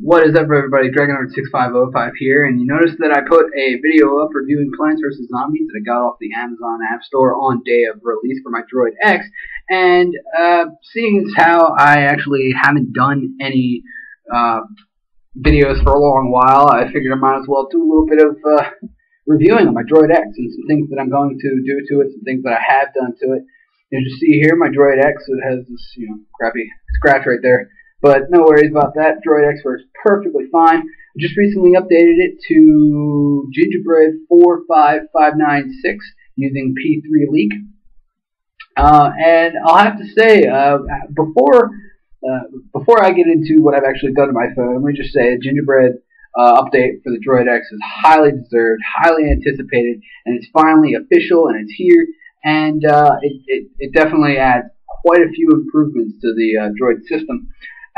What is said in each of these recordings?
What is up, everybody? Dragonhart6505 here, and you notice that I put a video up reviewing Plants vs. Zombies that I got off the Amazon App Store on day of release for my Droid X, and uh, seeing as how I actually haven't done any uh, videos for a long while, I figured I might as well do a little bit of uh, reviewing on my Droid X and some things that I'm going to do to it, some things that I have done to it. As you see here, my Droid X it has this, you know, crappy scratch right there. But no worries about that. Droid X works perfectly fine. I just recently updated it to Gingerbread 45596 using P3 Leak. Uh, and I'll have to say, uh, before uh, before I get into what I've actually done to my phone, let me just say a Gingerbread uh, update for the Droid X is highly deserved, highly anticipated, and it's finally official and it's here. And uh, it, it, it definitely adds quite a few improvements to the uh, Droid system.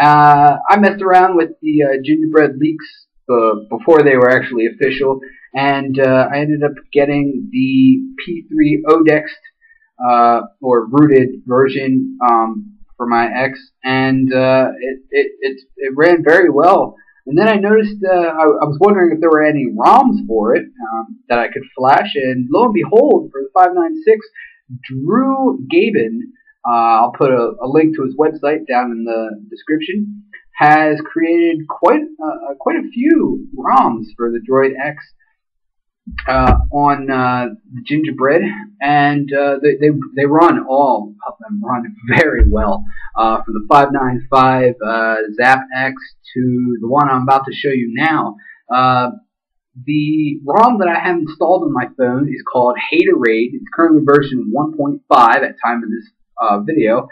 Uh, I messed around with the uh, gingerbread leaks uh, before they were actually official, and uh, I ended up getting the P3 Odexed uh, or rooted version um, for my X, and uh, it, it, it, it ran very well. And then I noticed I, I, was wondering if there were any ROMs for it um, that I could flash, and lo and behold, for the 596, Drew Gabin uh, I'll put a, a, link to his website down in the description. Has created quite uh, quite a few ROMs for the Droid X uh, on uh, Gingerbread, and uh, they, they, they run all of them run very well. Uh, from the 595 Zap X to the one I'm about to show you now. The ROM that I have installed on my phone is called Hateraid. It's currently version 1.5 at time of this uh, video.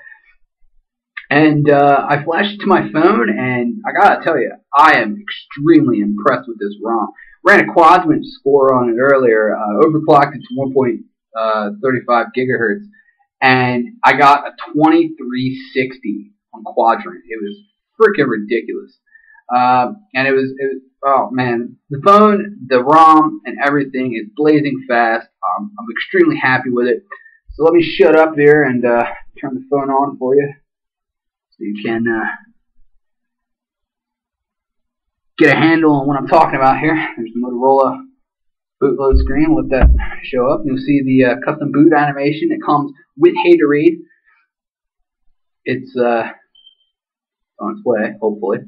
And uh, I flashed it to my phone, and I gotta tell you, I am extremely impressed with this ROM. Ran a Quadrant score on it earlier, uh, overclocked it to 1.35 gigahertz, and I got a 2360 on Quadrant. It was freaking ridiculous. Uh, and it was, it was, oh man, the phone, the ROM, and everything is blazing fast. Um, I'm extremely happy with it. So let me shut up there and uh, turn the phone on for you so you can uh, get a handle on what I'm talking about here. There's the Motorola bootload screen. Let that show up. You'll see the uh, custom boot animation. It comes with Hateraid. It's uh, on its way, hopefully.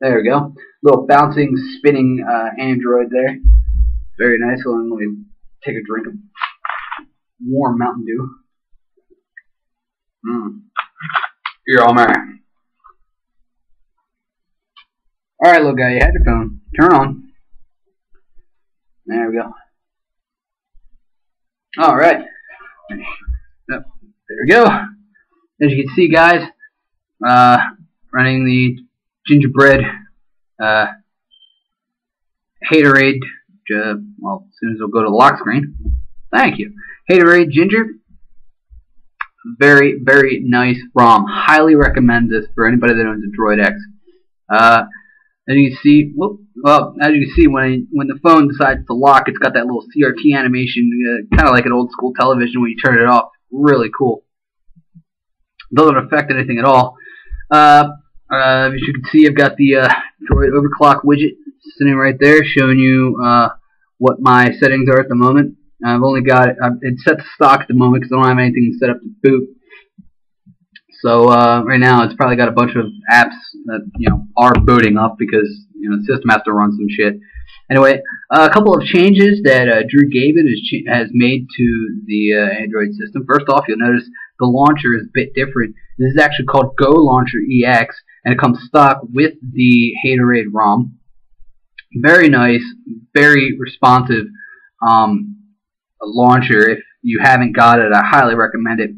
There we go. Little bouncing, spinning uh, Android there. Very nice. Let me take a drink of warm Mountain Dew. Mmm. You're all man. Alright, little guy, you had your phone. Turn on. There we go. Alright. There we go. As you can see, guys, uh, running the gingerbread uh, Hateraid uh, well, as soon as we'll go to the lock screen. Thank you. Hateraid Ginger. Very, very nice ROM. Highly recommend this for anybody that owns a Droid X. Uh, as you see, well, as you see, when when the phone decides to lock, it's got that little CRT animation, uh, kind of like an old school television when you turn it off. Really cool. Doesn't affect anything at all. Uh, uh, as you can see, I've got the uh, Droid overclock widget sitting right there showing you uh, what my settings are at the moment. I've only got it, set to stock at the moment because I don't have anything set up to boot. So uh, right now it's probably got a bunch of apps that you know are booting up because you know the system has to run some shit. Anyway, uh, a couple of changes that uh, Drew Gabin has, has made to the uh, Android system. First off, you'll notice the launcher is a bit different. This is actually called Go Launcher EX, and it comes stock with the Hateraid ROM very nice, very responsive um, launcher. If you haven't got it, I highly recommend it.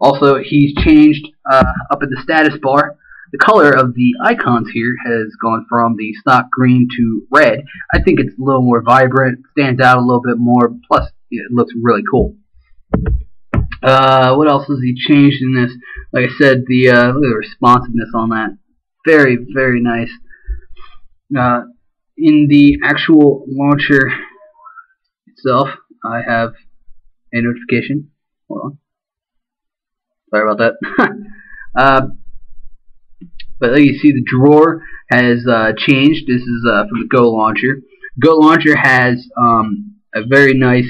Also, he's changed uh, up at the status bar. The color of the icons here has gone from the stock green to red. I think it's a little more vibrant, stands out a little bit more, plus it looks really cool. Uh, what else has he changed in this? Like I said, the, uh, the responsiveness on that. Very, very nice. Uh, in the actual launcher itself, I have a notification. Hold on. Sorry about that. uh, but like you see, the drawer has uh, changed. This is uh, from the Go Launcher. Go Launcher has um, a very nice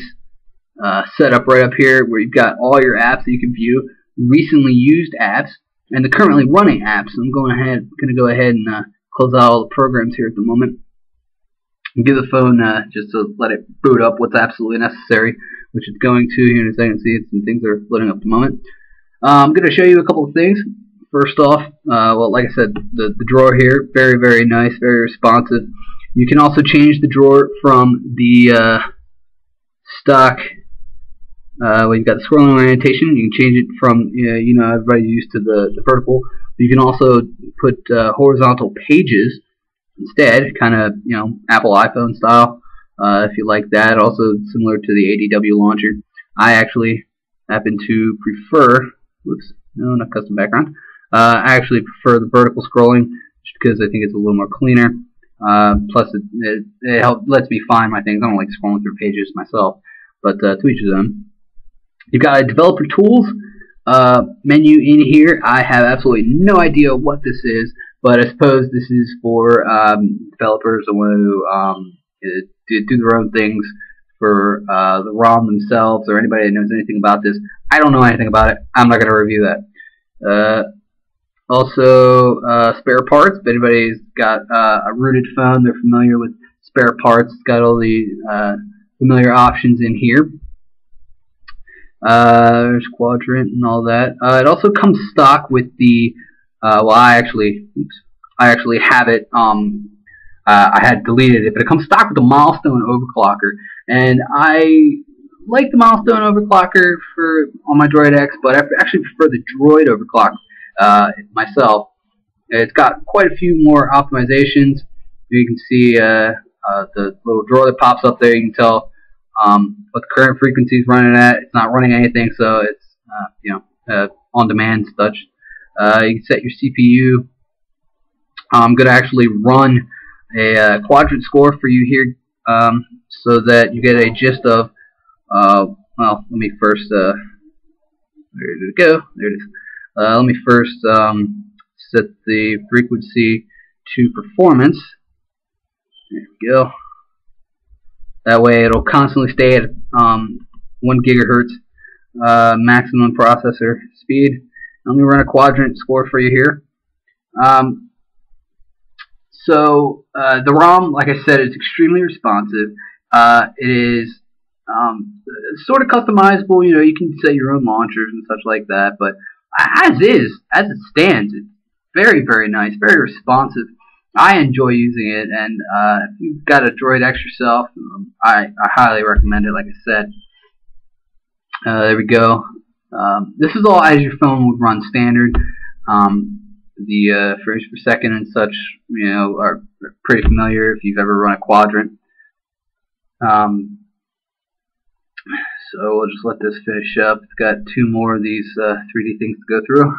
uh, setup right up here where you've got all your apps that you can view, recently used apps, and the currently running apps. I'm going ahead, going to go ahead and uh, close out all the programs here at the moment. Give the phone uh, just to let it boot up what's absolutely necessary, which it's going to here in a second. See, some things are loading up at the moment. Uh, I'm going to show you a couple of things. First off, uh, well, like I said, the, the drawer here, very, very nice, very responsive. You can also change the drawer from the uh, stock uh, when you've got the scrolling orientation, you can change it from, you know, everybody's used to the, the vertical. You can also put uh, horizontal pages instead, kind of, you know, Apple iPhone style, uh, if you like that. Also similar to the ADW launcher. I actually happen to prefer, whoops, no, not custom background. Uh, I actually prefer the vertical scrolling because I think it's a little more cleaner. Uh, plus, it, it, it help, lets me find my things. I don't like scrolling through pages myself, but uh, to each his own. You've got a developer tools uh, menu in here. I have absolutely no idea what this is, but I suppose this is for um, developers that want to um, do their own things for uh, the ROM themselves or anybody that knows anything about this. I don't know anything about it. I'm not going to review that. Uh, also, uh, spare parts. If anybody's got uh, a rooted phone, they're familiar with spare parts. It's got all the uh, familiar options in here. Uh, there's quadrant and all that. It also comes stock with the. Uh, well, I actually, oops, I actually have it. Um, uh, I had deleted it, but it comes stock with the milestone overclocker, and I like the milestone overclocker for on my Droid X, but I actually prefer the Droid overclock uh, myself. It's got quite a few more optimizations. You can see uh, uh, the little drawer that pops up there. You can tell um, what the current frequency is running at. It's not running anything, so it's uh, you know uh, on demand such. Uh, you can set your CPU. I'm going to actually run a uh, quadrant score for you here um, so that you get a gist of, uh, well, let me first, uh, where it go? There it is. Uh, let me first um, set the frequency to performance. There we go. That way it'll constantly stay at um, 1 gigahertz uh, maximum processor speed. Let me run a quadrant score for you here. Um, so uh, the ROM, like I said, is extremely responsive. Uh, it is um, sort of customizable. You know, you can set your own launchers and such like that. But as is, as it stands, it's very, very nice, very responsive. I enjoy using it, and uh, if you've got a Droid X yourself, um, I, I highly recommend it. Like I said, uh, there we go. Um, this is all as your phone would run standard. Um, the uh, frames per second and such, you know, are pretty familiar if you've ever run a quadrant. Um, so we'll just let this finish up. It's got two more of these uh, 3D things to go through.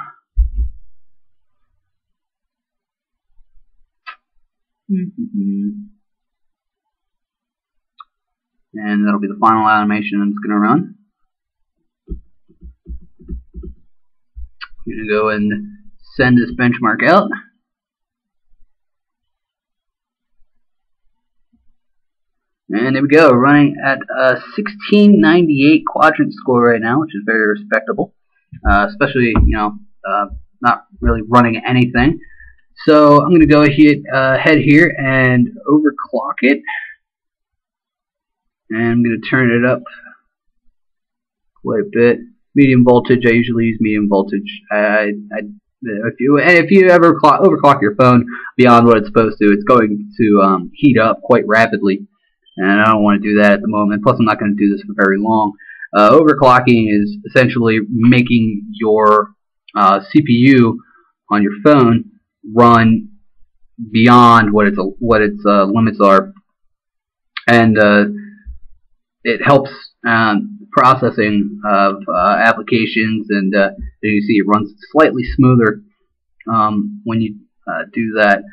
Mm-hmm. And that'll be the final animation it's going to run. Going to go and send this benchmark out. And there we go, running at a 1698 quadrant score right now, which is very respectable. Uh, especially, you know, uh, not really running anything. So I'm going to go ahead, uh, here and overclock it. And I'm going to turn it up quite a bit. Medium voltage, I usually use medium voltage. I, I, if you and if you ever overclock your phone beyond what it's supposed to, it's going to um, heat up quite rapidly, and I don't want to do that at the moment. Plus, I'm not going to do this for very long. Uh, overclocking is essentially making your uh, CPU on your phone run beyond what its what its uh, limits are, and uh, it helps um, processing of uh, applications, and uh, you see it runs slightly smoother um, when you uh, do that.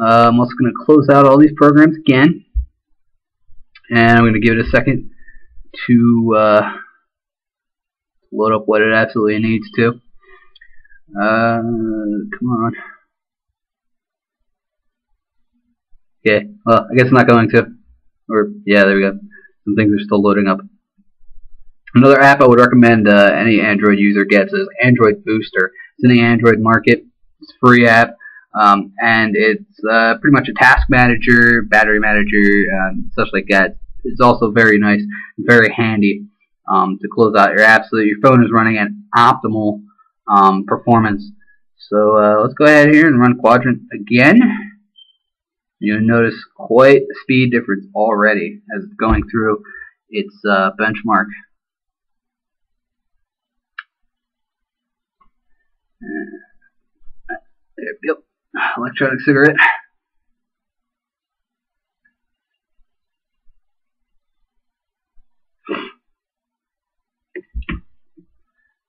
Uh, I'm also going to close out all these programs again, and I'm going to give it a second to load up what it absolutely needs to. come on. Okay, well, I guess I'm not going to. Or, yeah, there we go. Some things are still loading up. Another app I would recommend uh, any Android user gets is Android Booster. It's in the Android market. It's a free app. Um, and it's uh, pretty much a task manager, battery manager, um, such like that. It's also very nice, very handy um, to close out your app so that your phone is running at optimal um, performance. So uh, let's go ahead here and run Quadrant again. You'll notice quite a speed difference already as it's going through its uh, benchmark. Uh, there we go. Electronic cigarette.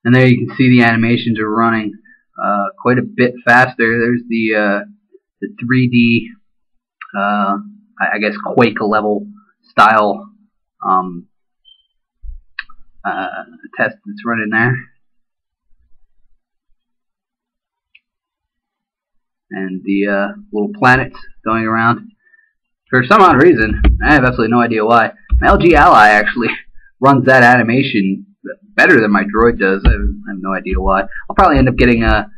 And there you can see the animations are running uh, quite a bit faster. There's the uh, the 3D, uh, I guess Quake level style um, uh, test that's running there. And the uh, little planets going around. For some odd reason, I have absolutely no idea why. My LG Ally actually runs that animation better than my Droid does. I have, I have no idea why. I'll probably end up getting a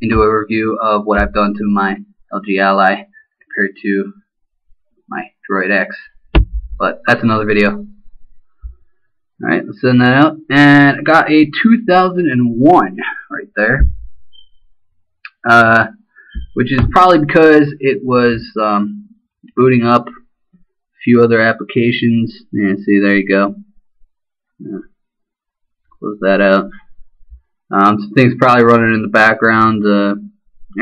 into a review of what I've done to my LG Ally compared to my Droid X. But that's another video. Alright, let's send that out. And I got a 2001 right there. Uh, which is probably because it was um, booting up a few other applications. Yeah, see, there you go. Yeah. Close that out. Um, some things probably running in the background. Uh,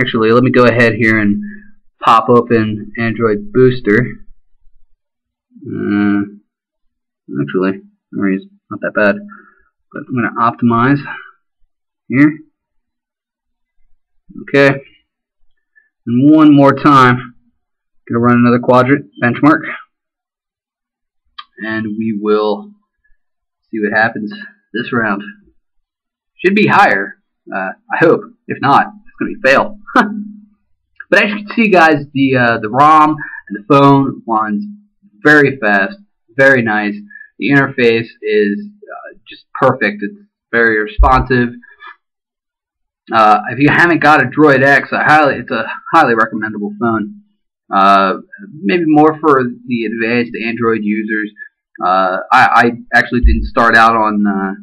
actually, let me go ahead here and pop open Android Booster. Uh, actually, memory not that bad. But I'm going to optimize here. Okay. And one more time, going to run another quadrant benchmark. And we will see what happens this round. Should be higher, uh, I hope. If not, it's going to be fail. but as you can see, guys, the uh, the ROM and the phone runs very fast, very nice. The interface is uh, just perfect. It's very responsive. Uh, if you haven't got a Droid X, I highly, it's a highly recommendable phone. Uh, maybe more for the advanced Android users. Uh, I, I, actually didn't start out on uh,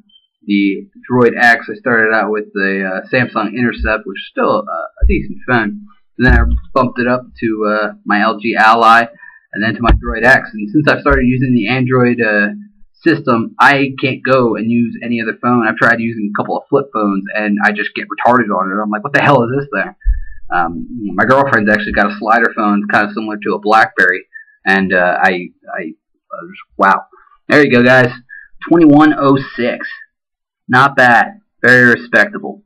the Droid X. I started out with the uh, Samsung Intercept, which is still a, decent phone. And then I bumped it up to my LG Ally, and then to my Droid X. And since I've started using the Android system, I can't go and use any other phone. I've tried using a couple of flip phones, and I just get retarded on it. I'm like, what the hell is this thing? Um, my girlfriend's actually got a slider phone, kind of similar to a BlackBerry, and uh, I, I, I wow. There you go, guys. 2106. Not bad. Very respectable.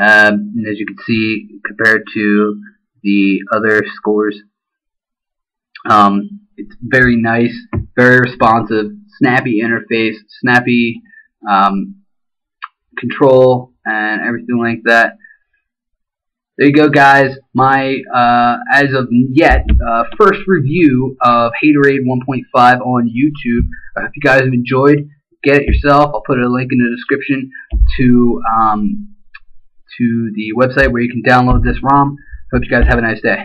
Um, as you can see, compared to the other scores, um, it's very nice, very responsive, snappy interface, snappy um, control, and everything like that. There you go, guys. My, uh, as of yet, uh, first review of Hateraid 1.5 on YouTube. I hope you guys have enjoyed get it yourself. I'll put a link in the description to um, to the website where you can download this ROM. Hope you guys have a nice day.